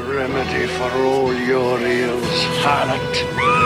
remedy for all your ills, harlot.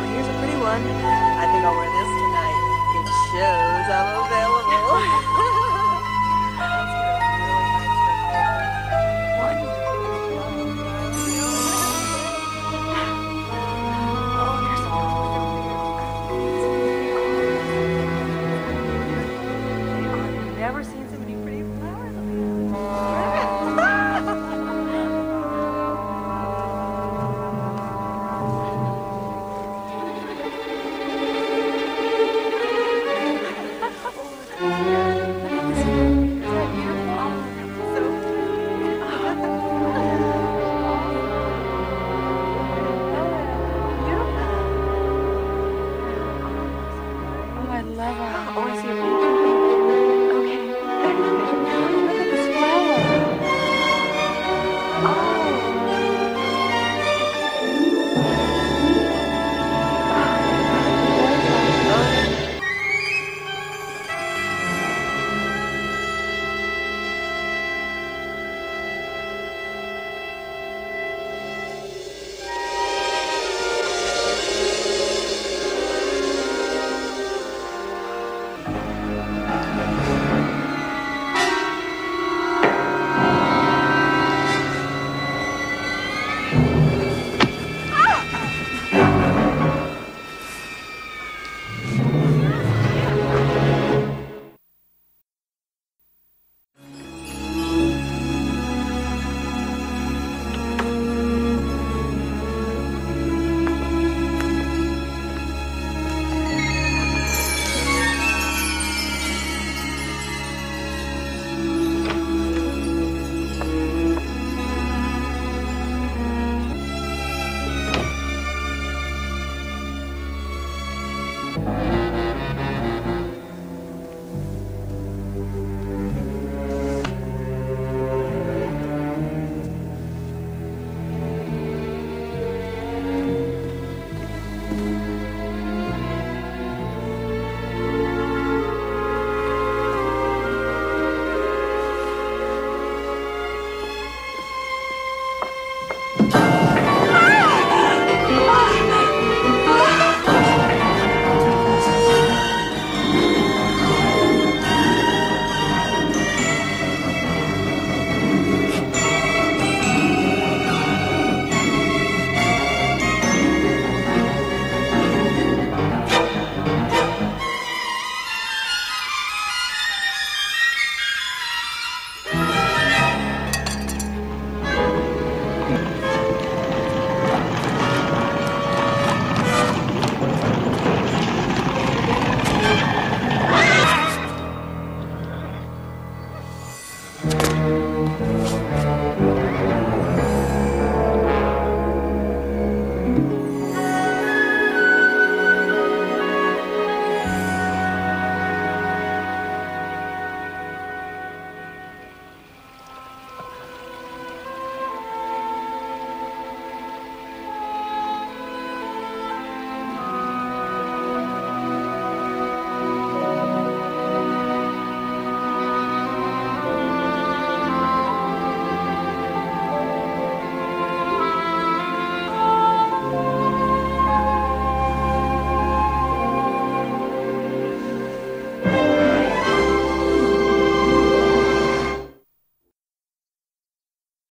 Oh, here's a pretty one. I think I'll wear this tonight. It shows I'm available.